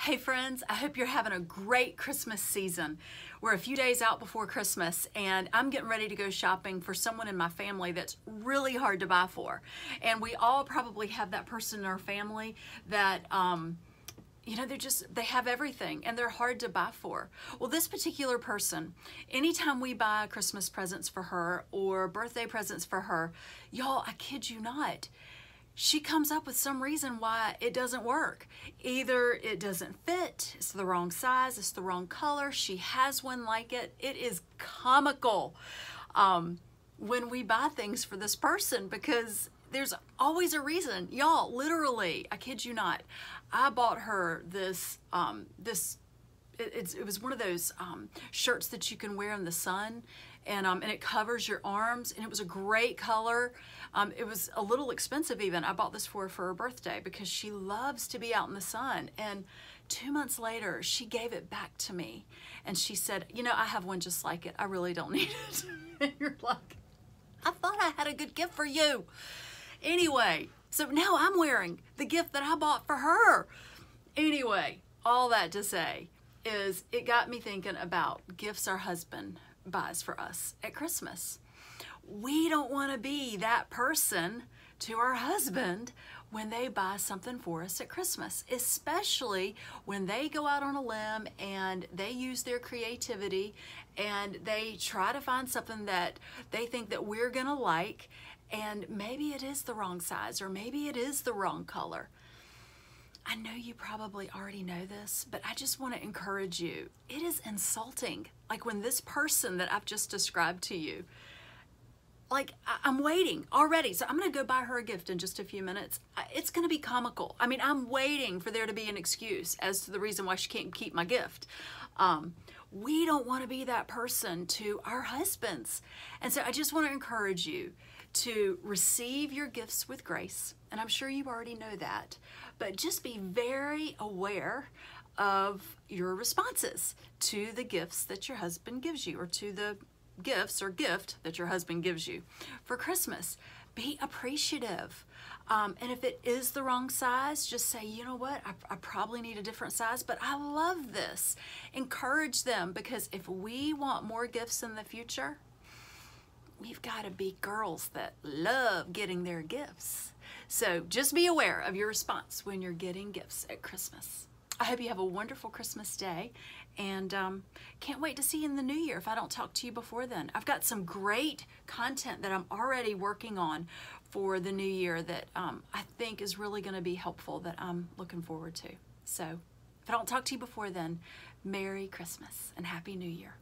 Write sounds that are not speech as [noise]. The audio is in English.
Hey friends, I hope you're having a great Christmas season. We're a few days out before Christmas and I'm getting ready to go shopping for someone in my family that's really hard to buy for. And we all probably have that person in our family that um, you know, they're just, they have everything and they're hard to buy for. Well, this particular person, anytime we buy Christmas presents for her or birthday presents for her, y'all, I kid you not, she comes up with some reason why it doesn't work. Either it doesn't fit, it's the wrong size, it's the wrong color, she has one like it. It is comical um, when we buy things for this person because there's always a reason. Y'all, literally, I kid you not, I bought her this, um, this it, it was one of those um, shirts that you can wear in the sun and, um, and it covers your arms and it was a great color. Um, it was a little expensive even. I bought this for her for her birthday because she loves to be out in the sun. And two months later, she gave it back to me and she said, you know, I have one just like it. I really don't need [laughs] it. and you're like, I thought I had a good gift for you. Anyway, so now I'm wearing the gift that I bought for her. Anyway, all that to say is it got me thinking about gifts our husband buys for us at Christmas. We don't want to be that person to our husband when they buy something for us at Christmas, especially when they go out on a limb and they use their creativity and they try to find something that they think that we're going to like and maybe it is the wrong size or maybe it is the wrong color. I know you probably already know this, but I just want to encourage you. It is insulting. Like when this person that I've just described to you, like I- am waiting already. So I'm going to go buy her a gift in just a few minutes. It's going to be comical. I mean, I'm waiting for there to be an excuse as to the reason why she can't keep my gift. Um, we don't want to be that person to our husbands. And so I just want to encourage you to receive your gifts with grace. And I'm sure you already know that. But just be very aware of your responses to the gifts that your husband gives you or to the gifts or gift that your husband gives you for Christmas. Be appreciative. Um, and if it is the wrong size, just say, you know what, I, I probably need a different size, but I love this. Encourage them because if we want more gifts in the future, we've got to be girls that love getting their gifts. So just be aware of your response when you're getting gifts at Christmas. I hope you have a wonderful Christmas day and um, can't wait to see you in the new year if I don't talk to you before then. I've got some great content that I'm already working on for the new year that um, I think is really going to be helpful that I'm looking forward to. So if I don't talk to you before then, Merry Christmas and Happy New Year.